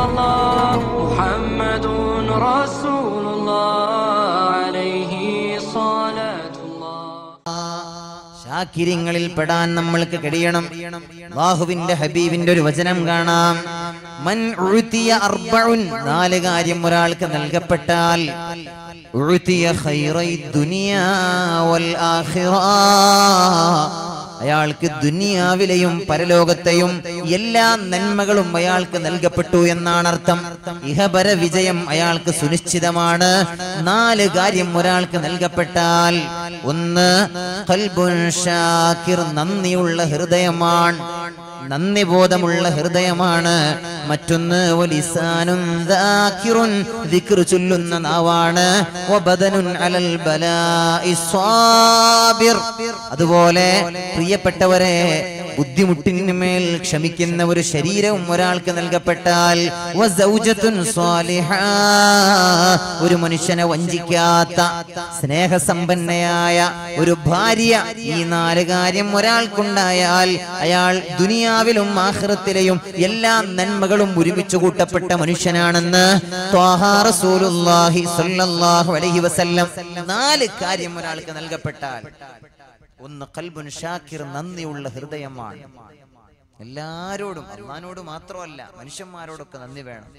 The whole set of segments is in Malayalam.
الله محمد رسول الله عليه صلاة الله ഷാക്കിരിങ്ങളിൽ പെടാൻ നമ്മൾക്ക് കഴിയണം ബാഹുവിന്റെ ഹബീബിന്റെ ഒരു വചനം കാണാം മൻ ഉഴുത്തിയ അർബഉൻ നാല് കാര്യം ഒരാൾക്ക് നൽകപ്പെട്ടാൽ ഉഴുത്തിയ ഖൈറൈ ദുനിയാ വൽ ആഖിറ അയാൾക്ക് ദുനിയാവിലെയും പരലോകത്തെയും എല്ലാ നന്മകളും അയാൾക്ക് നൽകപ്പെട്ടു എന്നാണ് അർത്ഥം. ഇഹപര വിജയം അയാൾക്ക് സുനിശ്ചിതമാണ്. നാല് കാര്യം ഒരാൾക്ക് നൽകപ്പെട്ടാൽ. ഒന്ന് നന്ദിയുള്ള ഹൃദയമാണ്. നന്ദി ബോധമുള്ള ഹൃദയമാണ്. മറ്റൊന്ന് ഒലിസാനും ചൊല്ലുന്ന നാവാണ്. അലൽ അതുപോലെ പ്രിയപ്പെട്ടവരെ ബുദ്ധിമുട്ടിന് മേൽ ക്ഷമിക്കുന്ന ഒരു ശരീരവും ഒരാൾക്ക് നൽകപ്പെട്ടാൽ ഒരു മനുഷ്യനെ വഞ്ചിക്കാത്ത സ്നേഹസമ്പന്നയായ ഒരു ഭാര്യ ഈ നാല് കാര്യം ഒരാൾക്കുണ്ടായാൽ അയാൾ ദുനിയാവിലും ആഹ്റത്തിലെയും എല്ലാ നന്മകളും ഒരുമിച്ച് കൂട്ടപ്പെട്ട മനുഷ്യനാണെന്ന് നാല് കാര്യം ഒരാൾക്ക് നൽകപ്പെട്ടാൽ. ഒന്ന് കൽബുൻ ഷാക്കിർ നന്ദിയുള്ള ഹൃദയമാണ്. എല്ലാരോടും അള്ളഹാനോട് മാത്രമല്ല മനുഷ്യന്മാരോടൊക്കെ നന്ദി വേണം.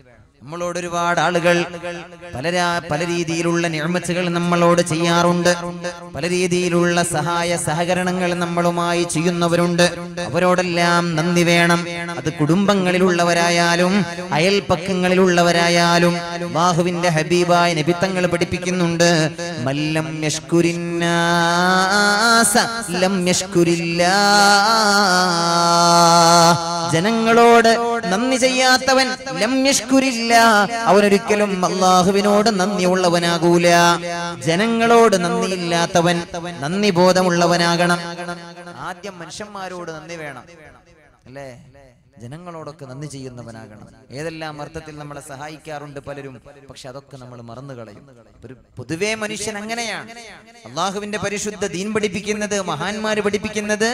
നമ്മളോട് ഒരുപാട് ആളുകൾ പല പല രീതിയിലുള്ള നിർമ്മിച്ചുകൾ നമ്മളോട് ചെയ്യാറുണ്ട്. പല രീതിയിലുള്ള സഹായ സഹകരണങ്ങൾ നമ്മളുമായി ചെയ്യുന്നവരുണ്ട്. അവരോടെല്ലാം നന്ദി വേണം. അത് കുടുംബങ്ങളിലുള്ളവരായാലും അയൽപക്കങ്ങളിലുള്ളവരായാലും ബാഹുവിന്റെ ഹബീബായ നബിത്തങ്ങൾ പഠിപ്പിക്കുന്നുണ്ട്. ലം ജനങ്ങളോട് നന്ദി ചെയ്യാത്തവൻ ലം യഷ്കുരില്ല. അവനൊരിക്കലും അള്ളാഹുവിനോട് നന്ദിയുള്ളവനാകൂല. ജനങ്ങളോട് നന്ദിയില്ലാത്തവൻ നന്ദി ബോധമുള്ളവനാകണം. ആദ്യം മനുഷ്യന്മാരോട് നന്ദി വേണം. അല്ലേ? ജനങ്ങളോടൊക്കെ നന്ദി ചെയ്യുന്നവനാകണം. ഏതെല്ലാം അർത്ഥത്തിൽ നമ്മളെ സഹായിക്കാറുണ്ട് പലരും പക്ഷെ അതൊക്കെ നമ്മൾ മറന്നു കളയും. ഒരു പൊതുവേ മനുഷ്യൻ അങ്ങനെയാണ്. അള്ളാഹുവിന്റെ പരിശുദ്ധ ദീൻ പഠിപ്പിക്കുന്നത് മഹാന്മാര് പഠിപ്പിക്കുന്നത്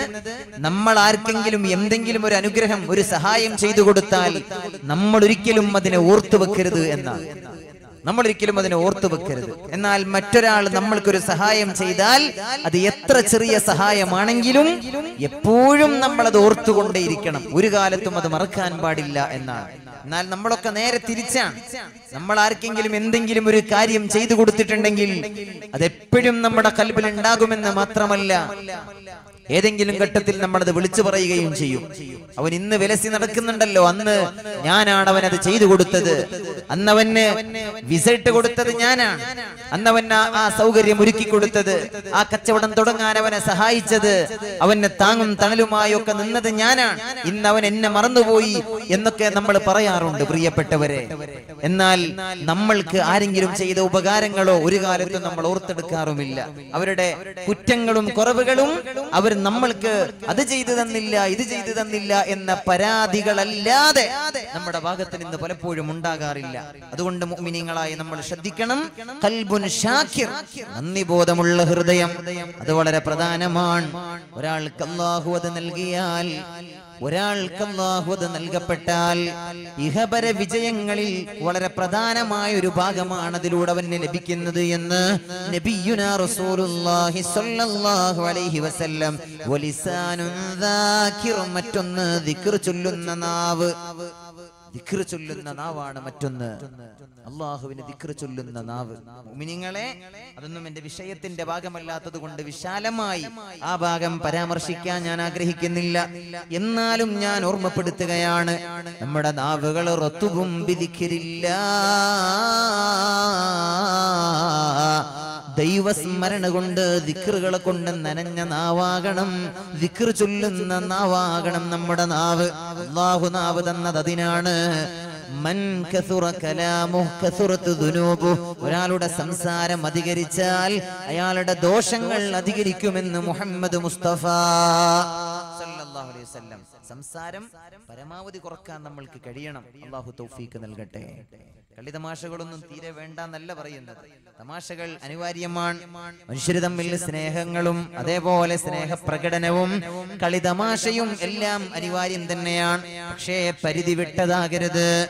നമ്മൾ ആർക്കെങ്കിലും എന്തെങ്കിലും ഒരു അനുഗ്രഹം ഒരു സഹായം ചെയ്തു കൊടുത്താൽ നമ്മൾ ഒരിക്കലും അതിനെ ഓർത്തു വെക്കരുത് എന്നാണ്. നമ്മൾ ഒരിക്കലും അതിനെ ഓർത്തു വെക്കരുത്. എന്നാൽ മറ്റൊരാൾ നമ്മൾക്കൊരു സഹായം ചെയ്താൽ അത് എത്ര ചെറിയ സഹായമാണെങ്കിലും എപ്പോഴും നമ്മൾ അത് ഓർത്തുകൊണ്ടേയിരിക്കണം. ഒരു കാലത്തും അത് മറക്കാൻ പാടില്ല എന്നാണ്. എന്നാൽ നമ്മളൊക്കെ നേരെ തിരിച്ചാണ്. നമ്മൾ ആർക്കെങ്കിലും എന്തെങ്കിലും ഒരു കാര്യം ചെയ്തു കൊടുത്തിട്ടുണ്ടെങ്കിൽ അതെപ്പോഴും നമ്മുടെ കൽബിൽ ഉണ്ടാകുമെന്ന് മാത്രമല്ല ഏതെങ്കിലും ഘട്ടത്തിൽ നമ്മളത് വിളിച്ചു പറയുകയും ചെയ്യും. അവൻ ഇന്ന് വിലസി നടക്കുന്നുണ്ടല്ലോ. അന്ന് ഞാനാണ് അവൻ അത് ചെയ്തു കൊടുത്തത്. അന്ന് അവന് വിസയിട്ട് കൊടുത്തത് ഞാനാണ്. അന്ന് അവൻ ആ- സൗകര്യം ഒരുക്കി കൊടുത്തത്. ആ കച്ചവടം തുടങ്ങാൻ അവനെ സഹായിച്ചത്. അവന് താങ്ങും തണലുമായൊക്കെ നിന്നത് ഞാനാണ്. ഇന്ന് അവൻ എന്നെ മറന്നുപോയി എന്നൊക്കെ നമ്മൾ പറയാറുണ്ട് പ്രിയപ്പെട്ടവരെ. എന്നാൽ നമ്മൾക്ക് ആരെങ്കിലും ചെയ്ത ഉപകാരങ്ങളോ ഒരു കാലത്തും നമ്മൾ ഓർത്തെടുക്കാറുമില്ല. അവരുടെ കുറ്റങ്ങളും കുറവുകളും അവർ നമ്മൾക്ക് അത് ചെയ്തു തന്നില്ല ഇത് ചെയ്തു തന്നില്ല എന്ന പരാതികളല്ലാതെ നമ്മുടെ ഭാഗത്ത് നിന്ന് പലപ്പോഴും ഉണ്ടാകാറില്ല. അതുകൊണ്ട് മിനിങ്ങളായി നമ്മൾ ശ്രദ്ധിക്കണം. കൽബുൻ നന്ദി ബോധമുള്ള ഹൃദയം അത് വളരെ പ്രധാനമാണ്. ഒരാൾക്ക് അല്ലാഹു അത് നൽകിയാൽ ഒരാൾക്ക് അല്ലാഹു അത് നൽകപ്പെട്ടാൽ ഇഹപര വിജയങ്ങളിൽ വളരെ പ്രധാനമായ ഒരു ഭാഗമാണ് അതിലൂടെ അവന് ലഭിക്കുന്നത് എന്ന് റസൂലുള്ളാഹി സ്വല്ലല്ലാഹു അലൈഹി വസല്ലം മറ്റൊന്ന് ദിക്ർ ചൊല്ലുന്ന നാവ്. ദിക്ർ ചൊല്ലുന്ന നാവാണ് മറ്റൊന്ന്. അള്ളാഹുവിന് ദിക്ര ചൊല്ലുന്ന നാവ്. മിനിങ്ങളെ അതൊന്നും എന്റെ വിഷയത്തിന്റെ ഭാഗമല്ലാത്തത് കൊണ്ട് വിശാലമായി ആ ഭാഗം പരാമർശിക്കാൻ ഞാൻ ആഗ്രഹിക്കുന്നില്ല. എന്നാലും ഞാൻ ഓർമ്മപ്പെടുത്തുകയാണ് നമ്മുടെ നാവുകൾ റത്തുകും വിധിക്കില്ല ദൈവസ്മരണ കൊണ്ട് ദിക്കറുകളെ കൊണ്ട് നനഞ്ഞ നാവാകണം. ദിക്കർ ചൊല്ലുന്ന നാവാകണം നമ്മുടെ നാവ്. അള്ളാഹു നാവ് തന്നത് അതിനാണ്. ഒരാളുടെ സംസാരം അധികരിച്ചാൽ അയാളുടെ ദോഷങ്ങൾ അധികരിക്കുമെന്ന് മുഹമ്മദ് മുസ്തഫ സംസാരം പരമാവധി കുറയ്ക്കാൻ നമ്മൾക്ക് കഴിയണം. അള്ളാഹു തൗഫീക്ക് നൽകട്ടെ. കളി തമാശകളൊന്നും തീരെ വേണ്ടെന്നല്ല പറയുന്നത്. തമാശകൾ അനിവാര്യമാണ്. മനുഷ്യർ തമ്മിൽ സ്നേഹങ്ങളും അതേപോലെ സ്നേഹപ്രകടനവും കളി തമാശയും എല്ലാം അനിവാര്യം തന്നെയാണ്. പക്ഷേ പരിധി വിട്ടതാകരുത്.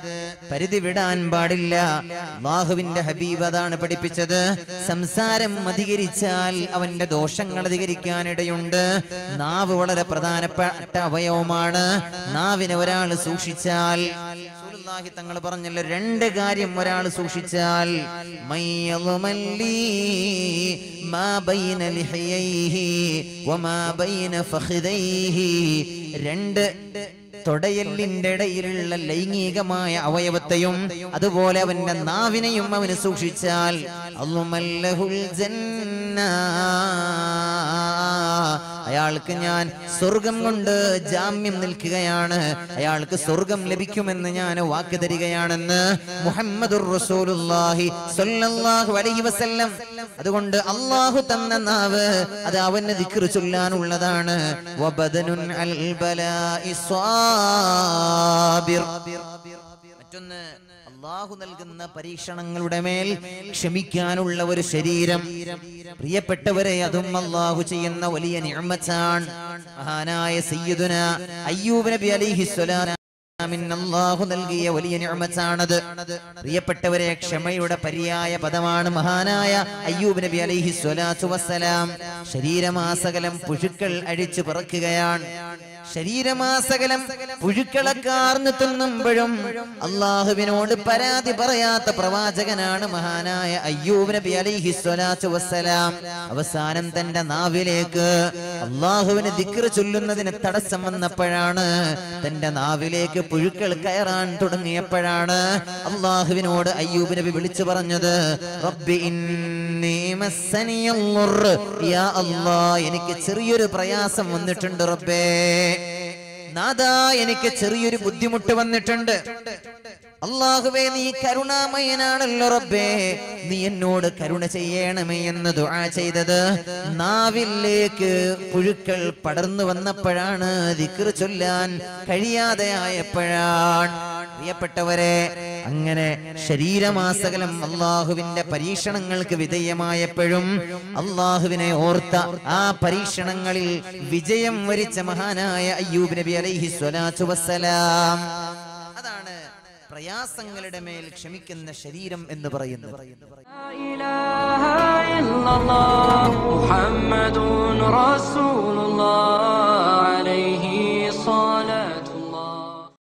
പരിധി വിടാൻ പാടില്ല. ബാഹുവിന്റെ ഹബീബ് അതാണ് പഠിപ്പിച്ചത്. സംസാരം അധികരിച്ചാൽ അവന്റെ ദോഷങ്ങൾ അധികരിക്കാനിടയുണ്ട്. നാവ് വളരെ പ്രധാനപ്പെട്ട അവയവമാണ്. നാവിനെ ഒരാൾ സൂക്ഷിച്ചാൽ റസൂലുള്ളാഹി തങ്ങൾ പറഞ്ഞല്ലോ. രണ്ട് കാര്യം ഒരാൾ സൂക്ഷിച്ചാൽ രണ്ട് തൊടയല്ലിന്റെ ഇടയിലുള്ള ലൈംഗികമായ അവയവത്തെയും അതുപോലെ അവന്റെ നാവിനെയും അവന് സൂക്ഷിച്ചാൽ അല്ലുമല്ലഹുൽ ജന്ന അയാൾക്ക് ഞാൻ സ്വർഗം കൊണ്ട് ജാമ്യം നിൽക്കുകയാണ്. അയാൾക്ക് സ്വർഗം ലഭിക്കുമെന്ന് ഞാൻ വാക്ക് തരികയാണെന്ന് മുഹമ്മദ് അതുകൊണ്ട് അള്ളാഹു തന്ന നാവ് അത് അവന് ദിക്ർ ചൊല്ലാനുള്ളതാണ്. മറ്റൊന്ന് അള്ളാഹു നൽകുന്ന പരീക്ഷണങ്ങളുടെ മേൽ ക്ഷമിക്കാനുള്ള ഒരു ശരീരം. പ്രിയപ്പെട്ടവരെ അതും അള്ളാഹു ചെയ്യുന്ന വലിയ നിഅമത്താണ്. മഹാനായ സയ്യിദുന അയ്യൂബ് നബി അലൈഹി അള്ളാഹു നൽകിയ വലിയ നിഅമത്താണത്. പ്രിയപ്പെട്ടവരെ ക്ഷമയുടെ പര്യായ പദമാണ് മഹാനായ അയ്യൂബ് നബി അലിഹി സ്വലാത്തു വസ്സലാം. ശരീരമാസകലം പുഴുക്കൾ അഴിച്ചു പറക്കുകയാണ്. ശരീരമാസകലം പുഴുക്കളെ കാർന്നു തിന്നുമ്പോഴും അള്ളാഹുവിനോട് പരാതി പറയാത്ത പ്രവാചകനാണ് മഹാനായ അയ്യൂബ് നബി അലൈഹി സ്വലാത്തു വസ്സലാം അവസാനം തന്റെ നാവിലേക്ക് അള്ളാഹുവിന് ദിക്ർ ചൊല്ലുന്നതിന് തടസ്സം വന്നപ്പോഴാണ് തന്റെ നാവിലേക്ക് പുഴുക്കൾ കയറാൻ തുടങ്ങിയപ്പോഴാണ് അള്ളാഹുവിനോട് അയ്യൂബ് നബി വിളിച്ചു പറഞ്ഞത് റബ്ബി ഇന്നി. എനിക്ക് ചെറിയൊരു പ്രയാസം വന്നിട്ടുണ്ട് റബ്ബേ. നാദാ എനിക്ക് ചെറിയൊരു ബുദ്ധിമുട്ട് വന്നിട്ടുണ്ട്. അള്ളാഹുവേ നീ കരുണാമയനാണല്ലോ റബ്ബേ. നീ എന്നോട് കരുണ ചെയ്യണമേ എന്ന് ദുആ ചെയ്തത്. നാവിലേക്ക് പുഴുക്കൾ പടർന്നു വന്നപ്പോഴാണ് ദിക്ർ ചൊല്ലാൻ കഴിയാതെ ആയപ്പോഴാണ് പ്രിയപ്പെട്ടവരെ അങ്ങനെ ശരീരമാസകലം അള്ളാഹുവിന്റെ പരീക്ഷണങ്ങൾക്ക് വിധേയമായപ്പോഴും അള്ളാഹുവിനെ ഓർത്ത ആ പരീക്ഷണങ്ങളിൽ വിജയം വരിച്ച മഹാനായ അയ്യൂബ് നബി അലൈഹി സ്വലാത്തു വസ്സലാം. അതാണ് പ്രയാസങ്ങളുടെ മേൽ ക്ഷമിക്കുന്ന ശരീരം എന്ന് പറയുന്നത്.